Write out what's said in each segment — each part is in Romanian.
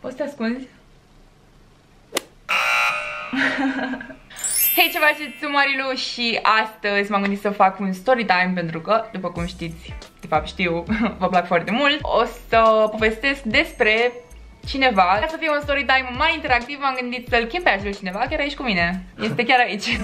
Poți să te ascunzi? Hei, ce faceți? Sunt Marilu și astăzi m-am gândit să fac un story time pentru că, după cum știți, de fapt știu, vă plac foarte mult, o să povestesc despre cineva. Ca să fie un story time mai interactiv, m-am gândit să-l chem pe acel cineva chiar aici cu mine. Este chiar aici.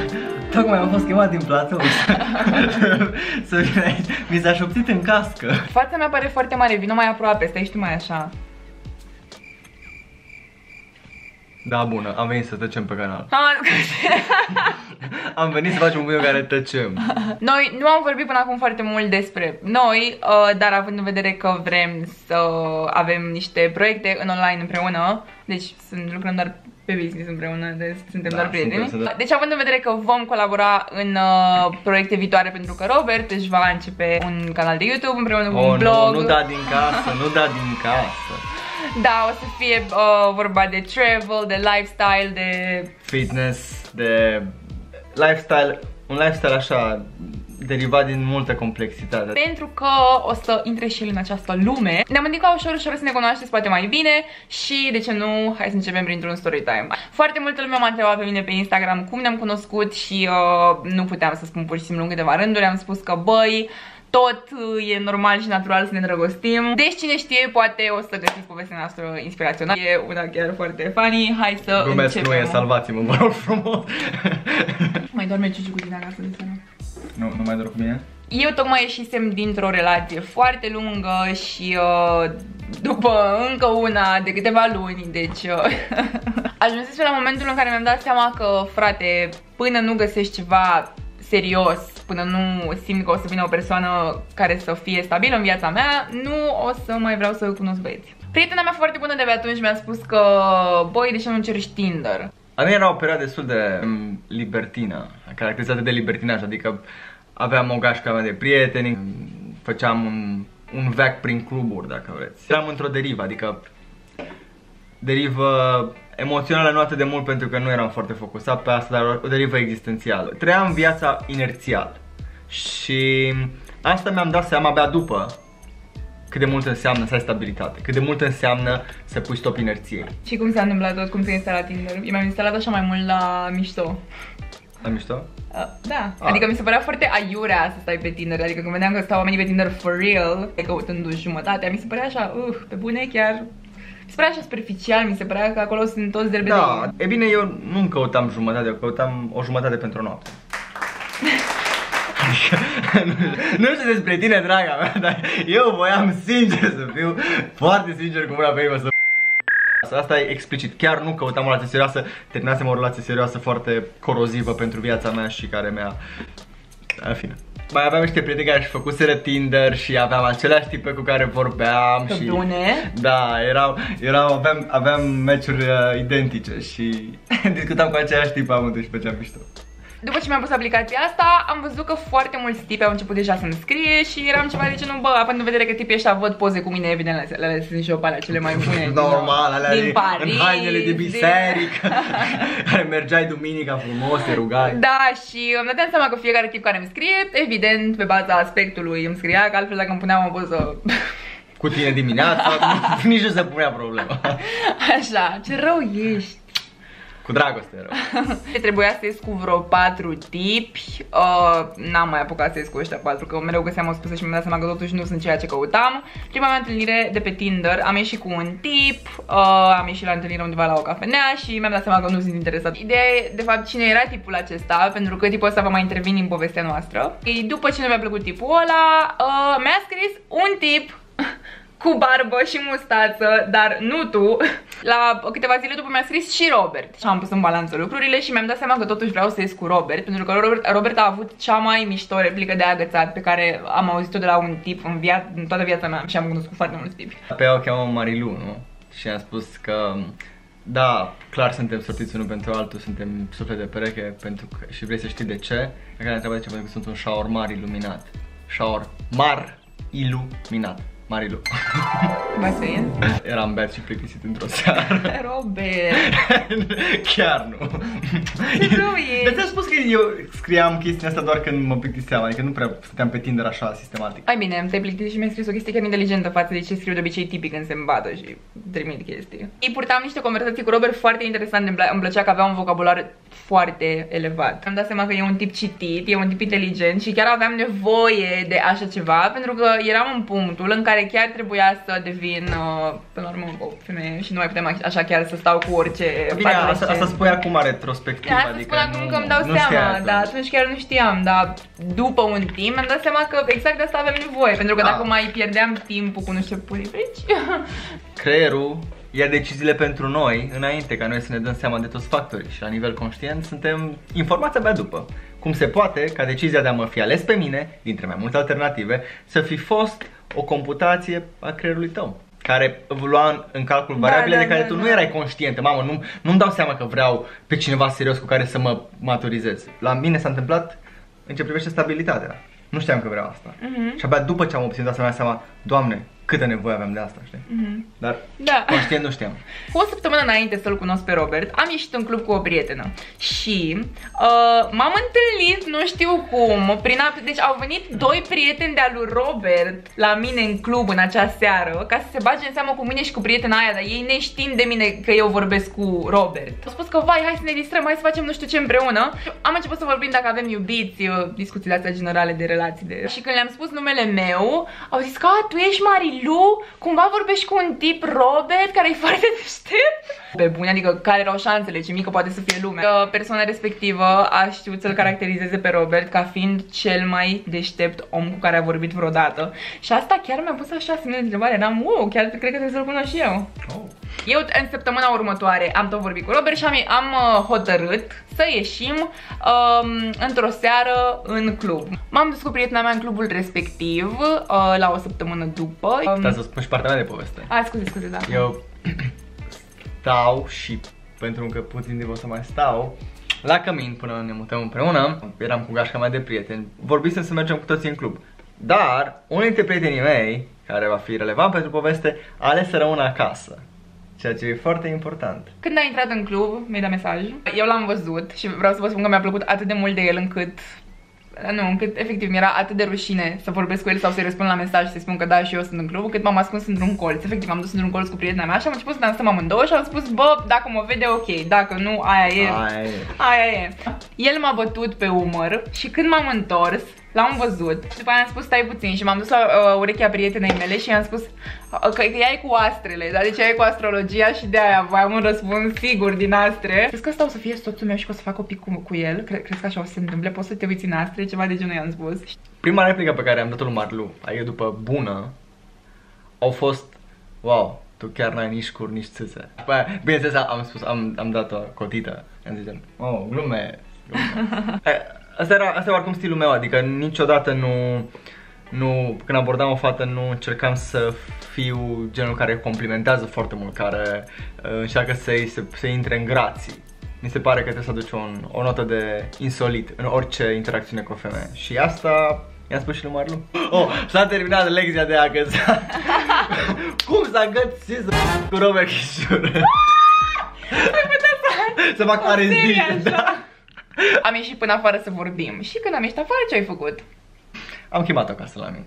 Tocmai am fost chemat din platou să, să vin aici. Mi s-a șoptit în cască. Fața mea pare foarte mare, vino mai aproape, stai și tu mai așa. Da, bună, am venit să tăcem pe canal. Ah, Am venit să facem un video în care tăcem. Noi nu am vorbit până acum foarte mult despre noi, uh, dar având în vedere că vrem să avem niște proiecte în online împreună, deci sunt lucrăm doar pe business împreună, deci suntem Da, doar prieteni. suntem, suntem. Deci având în vedere că vom colabora în uh, proiecte viitoare pentru că Robert își va începe un canal de YouTube împreună cu Oh, un blog. nu, nu da din casă, nu da din casă. Da, o să fie uh, vorba de travel, de lifestyle, de Fitness, de lifestyle, un lifestyle așa derivat din multă complexitate. Pentru că o să intre și el în această lume. Ne-am gândit ca ușor, ușor să ne cunoașteți poate mai bine Și de ce nu, hai să începem printr-un story time Foarte multă lume m-a întrebat pe mine pe Instagram cum ne-am cunoscut Și uh, nu puteam să spun pur și simplu în câteva rânduri. Am spus că băi, tot uh, e normal și natural să ne îndrăgostim. Deci cine știe, poate o să găsiți povestea noastră inspirațională. E una chiar foarte funny, hai să Glumesc, începem. nu e, salvați-mă, vă rog frumos. Mai doarme Ciuciu cu tine acasă de seara nu, nu mai dor cu mine? Eu tocmai ieșisem dintr-o relație foarte lungă și uh, după încă una de câteva luni, deci uh, ajunsesem la momentul în care mi-am dat seama că, frate, până nu găsești ceva serios, până nu simt că o să vină o persoană care să fie stabilă în viața mea, nu o să mai vreau să cunosc băieți. Prietena mea foarte bună de pe atunci mi-a spus că, băi, de ce nu încerci Tinder? A mea era o perioadă destul de mm, libertină, caracterizată de libertinaj, adică aveam o gașcă mea de prieteni, făceam un, un veac prin cluburi, dacă vreți. Eram într-o derivă, adică derivă emoțională nu atât de mult pentru că nu eram foarte focusat pe asta, dar o derivă existențială. Trăiam viața inerțial și asta mi-am dat seama abia după cât de mult înseamnă să ai stabilitate, cât de mult înseamnă să pui stop inerției. Și cum s-a întâmplat tot, cum ți-ai instalat Tinder? Eu mi-am instalat așa mai mult la mișto. La mișto? Uh, da, Ah. adică mi se părea foarte aiurea să stai pe Tinder Adică când vedeam că stau oamenii pe Tinder for real Căutându-și jumătatea Mi se părea așa, uh, pe bune chiar Mi se părea așa superficial, mi se părea că acolo sunt toți derbedei Da, e bine, eu nu căutam jumătate, eu căutam o jumătate pentru o noapte. Adică, nu știu despre tine, draga mea, dar eu voiam sincer să fiu foarte sincer cu mâna pe inimă să Asta e explicit, chiar nu căutam o relație serioasă, terminasem o relație serioasă foarte corozivă pentru viața mea și care mi-a... În fine. Mai aveam niște prieteni care și făcuseră Tinder și aveam aceleași tipe cu care vorbeam Pe și... bune? Da, erau, erau, aveam, aveam meciuri uh, identice și discutam cu același tip amândoi și făceam mișto. După ce mi-am pus aplicația asta, am văzut că foarte mulți tipi au început deja să-mi scrie Și eram ceva de genul, bă, având în vedere că tipii ăștia văd poze cu mine, evident, le, le sunt și eu pe alea cele mai bune din- Normal, alea din din, Paris, în hainele de din- biserică, care mergeai duminica frumos, te rugai. Da, și îmi dădeam seama că fiecare tip care îmi scrie, evident, pe baza aspectului îmi scria, că altfel dacă îmi puneam o poză Cu tine dimineața, nu- nici nu se punea problema. Așa, ce rău ești. Cu dragoste rău. Trebuia să ies cu vreo patru tipi. Uh, N-am mai apucat să ies cu ăștia patru Că mereu găseam o scuză și mi-am dat seama că totuși nu sunt ceea ce căutam. Prima mea întâlnire de pe Tinder Am ieșit cu un tip uh, Am ieșit la întâlnire undeva la o cafenea Și mi-am dat seama că nu sunt interesat. Ideea e de fapt cine era tipul acesta Pentru că tipul ăsta va mai interveni în povestea noastră. Ei, După ce nu mi-a plăcut tipul ăla uh, Mi-a scris un tip cu barbă și mustață, dar nu tu. La câteva zile după mi-a scris și Robert. Și am pus în balanță lucrurile și mi-am dat seama că totuși vreau să ies cu Robert, pentru că Robert, Robert a avut cea mai mișto replică de agățat pe care am auzit-o de la un tip în, via- în toată viața mea și am cunoscut foarte mulți tipi. Pe ea o cheamă Marilu, nu? Și am spus că da, clar suntem sortiți unul pentru altul, suntem suflet de pereche pentru că, și vrei să știi de ce? Dacă ne întrebat de ce, pentru că sunt un șaormar iluminat. Șaormar iluminat. Marilu. Mai să Eram beat și plictisit într-o seară. Robert. Chiar nu. Dar ți-am spus că eu scriam chestia asta doar când mă plictiseam, adică nu prea stăteam pe Tinder așa sistematic. Ai bine, te-ai plictisit și mi-ai scris o chestie chiar inteligentă față de ce scriu de obicei tipic când se îmbată și trimit chestii. Îi purtam niște conversații cu Robert foarte interesante, îmi plăcea că avea un vocabular foarte elevat. Am dat seama că e un tip citit, e un tip inteligent și chiar aveam nevoie de așa ceva pentru că eram în punctul în care chiar trebuia să devin, uh, până la urmă, o femeie și nu mai putem așa chiar să stau cu orice Bine, asta, asta spui acum retrospectiv, da, adică spun acum că îmi dau seama, dar atunci chiar nu știam, dar după un timp mi-am dat seama că exact de asta avem nevoie, pentru că dacă ah. mai pierdeam timpul cu nu știu purifici... Creierul ia deciziile pentru noi înainte ca noi să ne dăm seama de toți factorii și la nivel conștient suntem informați abia după. Cum se poate ca decizia de a mă fi ales pe mine, dintre mai multe alternative, să fi fost o computație a creierului tău care lua în calcul da, variabile da, de care da, tu da. nu erai conștientă. Mamă, nu, nu-mi dau seama că vreau pe cineva serios cu care să mă maturizez. La mine s-a întâmplat în ce privește stabilitatea. Nu știam că vreau asta. Uh-huh. Și abia după ce am obținut asta, mi-am seama, Doamne, câtă nevoie aveam de asta, știi? Mm-hmm. Dar da. conștient nu știam. Cu o săptămână înainte să-l cunosc pe Robert, am ieșit în club cu o prietenă și uh, m-am întâlnit, nu știu cum, prin ap- deci au venit doi prieteni de-a lui Robert la mine în club în acea seară ca să se bage în seamă cu mine și cu prietena aia, dar ei neștiind de mine că eu vorbesc cu Robert. Au spus că, vai, hai să ne distrăm, hai să facem nu știu ce împreună. Am început să vorbim dacă avem iubiți, uh, discuțiile astea generale de relații. De... Și când le-am spus numele meu, au zis că, tu ești Mari Lu, cumva vorbești cu un tip Robert care e foarte deștept? Pe bune, adică care erau șansele, ce mică poate să fie lumea. Persoana respectivă a știut să-l caracterizeze pe Robert ca fiind cel mai deștept om cu care a vorbit vreodată. Și asta chiar mi-a pus așa semne de întrebare. Eram, wow, chiar cred că trebuie să-l cunosc și eu. Oh. Eu în săptămâna următoare am tot vorbit cu Robert și am, am uh, hotărât să ieșim um, într-o seară în club. M-am dus cu prietena mea în clubul respectiv uh, la o săptămână după. Um, Stai să spun și partea mea de poveste. A, scuze, scuze, da. Eu stau și pentru că puțin de o să mai stau la cămin până ne mutăm împreună. Eram cu gașca mea de prieteni. Vorbisem să mergem cu toții în club. Dar unul dintre prietenii mei, care va fi relevant pentru poveste, a ales să rămână acasă. Ceea ce e foarte important. Când a intrat în club, mi-a dat mesaj. Eu l-am văzut și vreau să vă spun că mi-a plăcut atât de mult de el încât nu, încât efectiv mi-era atât de rușine să vorbesc cu el sau să-i răspund la mesaj și să-i spun că da și eu sunt în club, cât m-am ascuns într-un colț. Efectiv, am dus într-un colț cu prietena mea și am început să dansăm amândouă și am spus, bă, dacă mă vede, ok, dacă nu, aia e. Aia e. Aia e. El m-a bătut pe umăr și când m-am întors, L-am văzut și după aia am spus stai puțin și m-am dus la uh, urechea prietenei mele și i-am spus uh, că, că ea e cu astrele, dar de ce e cu astrologia și de aia voiam un răspuns sigur din astre. Crezi că asta o să fie soțul meu și că o să fac copii cu, cu el? Cre crezi că așa o să se întâmple? Poți să te uiți în astre? Ceva de genul i-am spus. Prima replică pe care am dat-o lui Marlu, adică după bună, au fost wow, tu chiar n-ai nici cur, nici țâțe. Bineînțeles, am spus, am, am dat-o cotită. Am zis, oh, glume, glume. Asta era, asta era oricum stilul meu, adică niciodată nu, nu, când abordam o fată nu încercam să fiu genul care complimentează foarte mult, care uh, încearcă să-i, să, să intre în grații. Mi se pare că trebuie să aduci un, o notă de insolit în orice interacțiune cu o femeie. Și asta i-am spus și lui Marlu. Oh, s-a terminat lecția de agățat. Cum s-a găsit cu Robert Chișur? să fac RSD. Da. am ieșit până afară să vorbim. Și când am ieșit afară, ce ai făcut? Am chemat-o acasă la mine.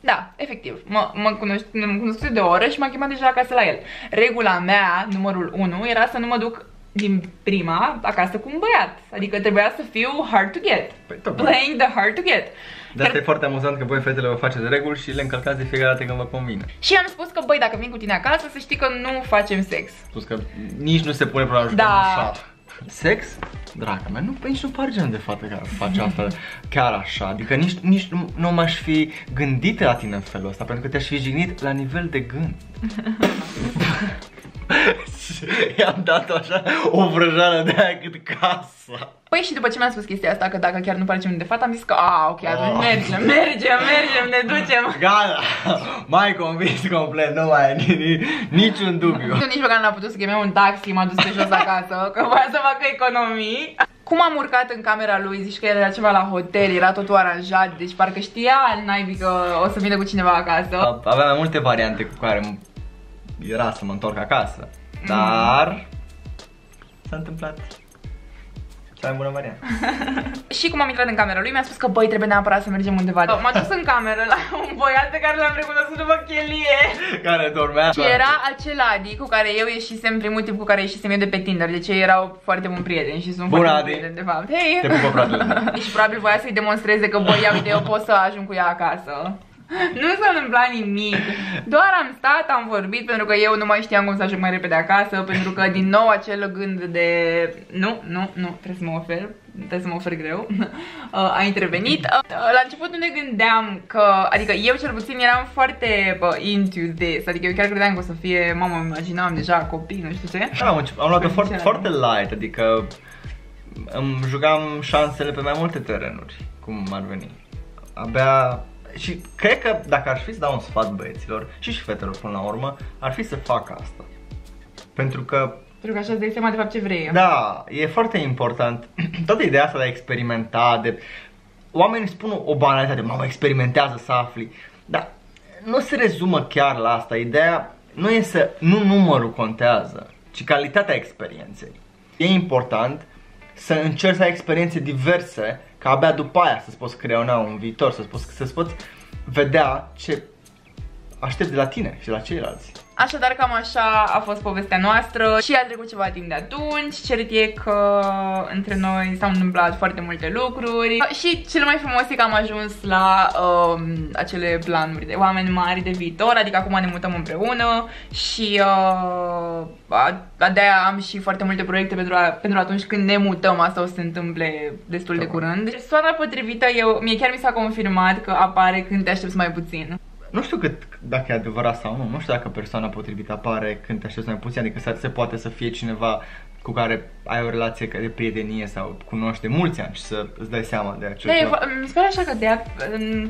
Da, efectiv. Mă, mă cunosc, mă cunosc de o oră și m-a chemat deja acasă la el. Regula mea, numărul 1, era să nu mă duc din prima acasă cu un băiat. Adică trebuia să fiu hard to get. Păi, Playing the hard to get. Dar Dar... e foarte amuzant că voi fetele vă faceți reguli și le încălcați de fiecare dată când vă convine. Și am spus că, băi, dacă vin cu tine acasă, să știi că nu facem sex. Spus că nici nu se pune problema da. așa. Sex? Draga mea, nu, nici nu pare genul de fată care face asta chiar așa. Adică nici, nici nu, nu m-aș fi gândit la tine în felul ăsta, pentru că te-aș fi jignit la nivel de gând. I-am dat așa o vrăjeală de aia cât casa. Păi și după ce mi-a spus chestia asta, că dacă chiar nu pare de fată, am zis că, a, ok, atunci oh. mergem, mergem, mergem, ne ducem. Gata, mai convins complet, nu mai e niciun dubiu. Eu nici măcar n-am putut să cheme un taxi, m-a dus pe jos acasă, că voia să facă economii. Cum am urcat în camera lui, zici că era ceva la hotel, era totul aranjat, deci parcă știa al naibii că o să vină cu cineva acasă. Aveam mai multe variante cu care era să mă întorc acasă. Dar mm. s-a întâmplat cea mai bună variantă. și cum am intrat în camera lui, mi-a spus că băi, trebuie neapărat să mergem undeva. M-a dus în cameră la un băiat pe care l-am recunoscut după chelie. Care dormea. Și era acel Adi cu care eu ieșisem, primul tip cu care ieșisem eu de pe Tinder. Deci ei erau foarte buni prieteni și sunt Bun, foarte buni prieteni, de fapt. Hei! Te pupă, fratele. și probabil voia să-i demonstreze că băi, uite, eu pot să ajung cu ea acasă. Nu s-a întâmplat nimic. Doar am stat, am vorbit pentru că eu nu mai știam cum să ajung mai repede acasă, pentru că din nou acel gând de nu, nu, nu, trebuie să mă ofer, trebuie să mă ofer greu, uh, a intervenit. Uh, la început nu ne gândeam că, adică eu cel puțin eram foarte into this, adică eu chiar credeam că o să fie, mamă, îmi imaginam deja copii, nu știu ce. Da, am, am luat-o foarte, foarte light, adică îmi jucam șansele pe mai multe terenuri, cum ar veni. Abia și cred că dacă ar fi să dau un sfat băieților și și fetelor până la urmă, ar fi să facă asta. Pentru că pentru că așa îți dai seama de fapt ce vrei. Da, e foarte important. Toată ideea asta de a experimenta, de... Oamenii spun o banalitate, mamă, experimentează să afli. Dar nu se rezumă chiar la asta. Ideea nu e să... Nu numărul contează, ci calitatea experienței. E important să încerci să ai experiențe diverse ca abia după aia să-ți poți creiona un viitor, să-ți poți, să-ți poți vedea ce aștept de la tine și de la ceilalți. Așadar cam așa a fost povestea noastră și a trecut ceva timp de atunci. Cert e că între noi s-au întâmplat foarte multe lucruri și cel mai frumos e că am ajuns la um, acele planuri de oameni mari de viitor, adică acum ne mutăm împreună și uh, de-aia am și foarte multe proiecte pentru, a, pentru atunci când ne mutăm, asta o să se întâmple destul de curând. Persoana potrivită, eu, mie chiar mi s-a confirmat că apare când te aștepți mai puțin nu știu cât, dacă e adevărat sau nu, nu știu dacă persoana potrivită apare când te aștepți mai puțin, adică se poate să fie cineva cu care ai o relație de prietenie sau cunoște mulți ani și să îți dai seama de acel da, Mi se pare așa că de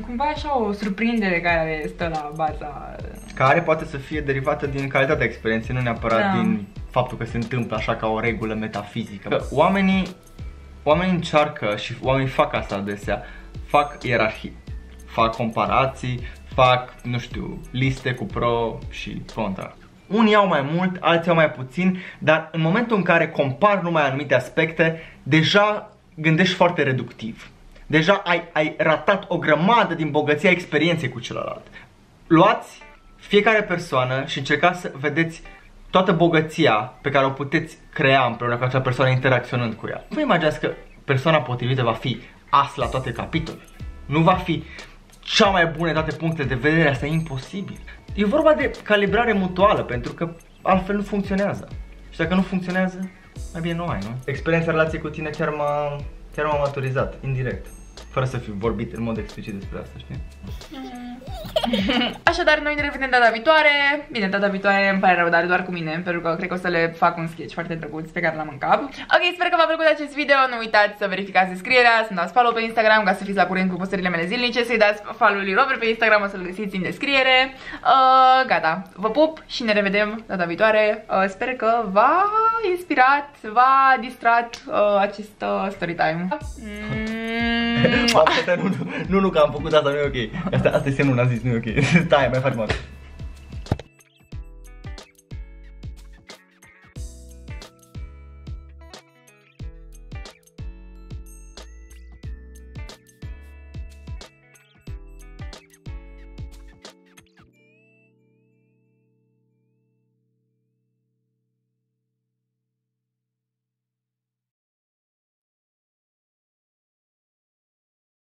cumva așa o surprindere care stă la baza... Care poate să fie derivată din calitatea experienței, nu neapărat da. din faptul că se întâmplă așa ca o regulă metafizică. Că oamenii, oamenii încearcă și oamenii fac asta adesea, fac ierarhii, fac comparații, fac, nu știu, liste cu pro și contra. Unii au mai mult, alții au mai puțin, dar în momentul în care compar numai anumite aspecte, deja gândești foarte reductiv. Deja ai, ai ratat o grămadă din bogăția experienței cu celălalt. Luați fiecare persoană și încercați să vedeți toată bogăția pe care o puteți crea împreună cu acea persoană interacționând cu ea. Nu vă imaginați că persoana potrivită va fi as la toate capitolele. Nu va fi cea mai bună de toate punctele de vedere, asta e imposibil. E vorba de calibrare mutuală, pentru că altfel nu funcționează. Și dacă nu funcționează, mai bine nu ai, nu? Experiența relației cu tine chiar m-a, chiar m-a maturizat, indirect. Fără să fi vorbit în mod explicit despre asta, știi? Mm. Așadar, noi ne revedem data viitoare. Bine, data viitoare îmi pare rău, dar doar cu mine, pentru că cred că o să le fac un sketch foarte drăguț pe care l-am în cap. Ok, sper că v-a plăcut acest video. Nu uitați să verificați descrierea, să-mi dați follow pe Instagram ca să fiți la curent cu postările mele zilnice, să-i dați follow lui Robert pe Instagram, o să-l găsiți în descriere. Uh, gata, vă pup și ne revedem data viitoare. Uh, sper că v-a inspirat, v-a distrat uh, acest uh, story time. Mm. nu, nu, nu, nu, că am făcut asta, nu e ok. Asta, asta este nu, n-am zis, nu e ok. Stai, mai faci mă.